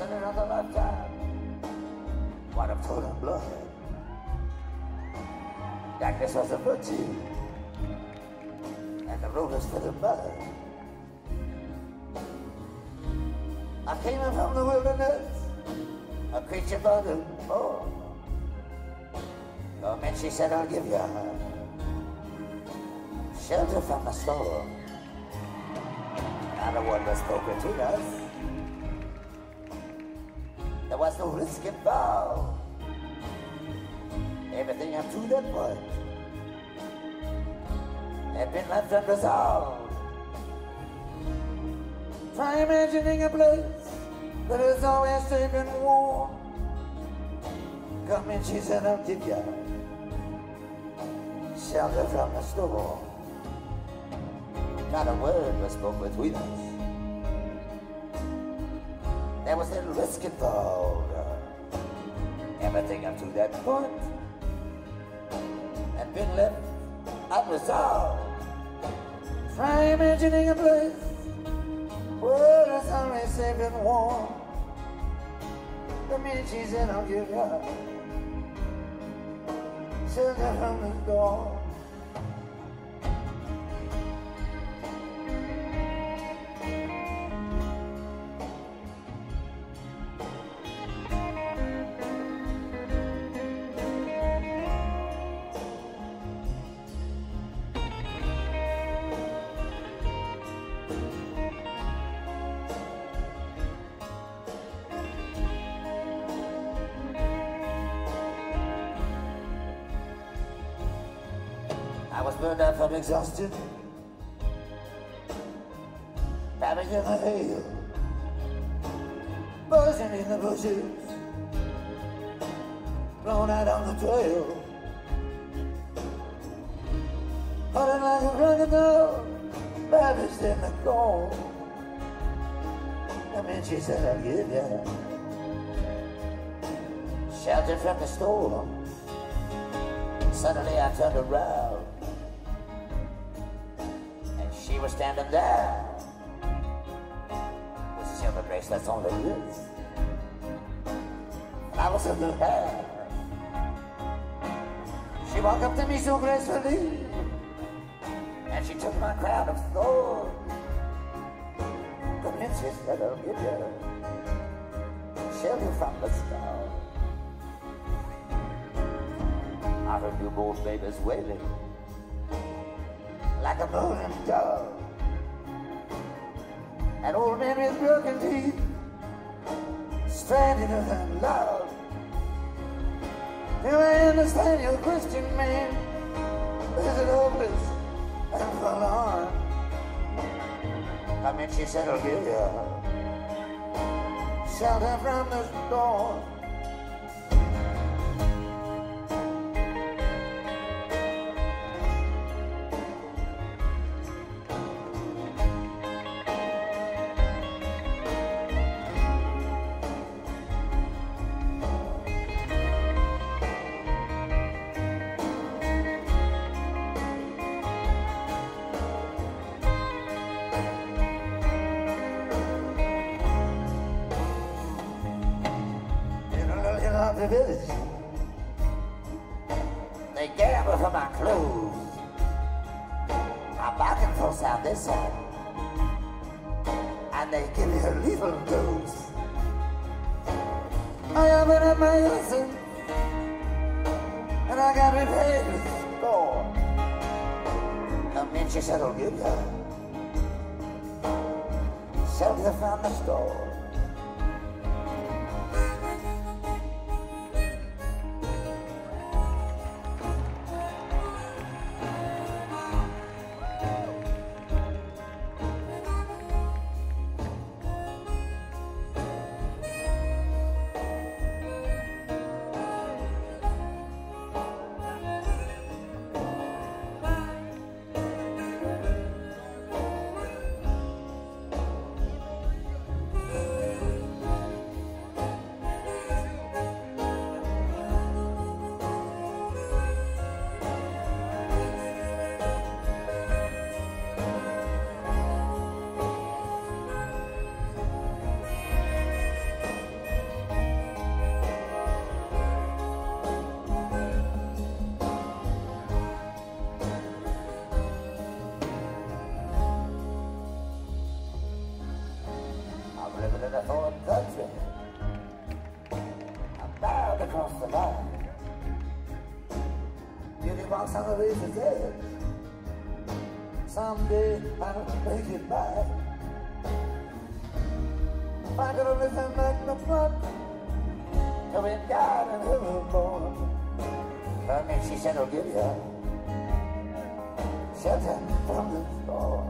in another lifetime. What of total blood. Darkness was a virtue, and the road was full of. I came in from the wilderness, a creature by the born. Oh, man, she said, I'll give you a shelter from the storm. Not a word was spoken between us. There was no risk involved. Everything up to that point had been left unresolved. Try imagining a place that is always safe and warm. Come in, she said, I'll give you shelter from the storm. Not a word was spoken between us. Was little risk involved. Uh, everything up to that point had been left unresolved. Try imagining a place where it's always safe and warm. The minute she said, I'll give you shelter from the storm. I was burned out from exhaustion. Buried in the hail. Buzzing in the bushes. Blown out on the trail. Hunting like a crocodile. Ravished in the cold. And then she said, I'll give you shelter from the storm. Suddenly I turned around she was standing there with silver bracelets on her wrists. And I was in her hair. She walked up to me so gracefully and she took my crown of thorns. In, she said, oh, I'll give you shelter from the storm. I heard you both babies wailing like a moaning dove. An old man with broken teeth, stranded in love. Now I understand your question, man. Is it hopeless and forlorn? I mean, she said, I'll give you shelter from the storm. Village. They gamble for my clothes. I out this side. And they give me a lethal dose. I at my lesson. And I got repaid with score. She said, I'll give you shelter from the store. in a foreign country. I'm bound across the line. Beauty walks on the razor's edge. Someday I'll make it back. If I could only send back the front, to be God and heaven I mean, she said, I'll give you shelter from the storm.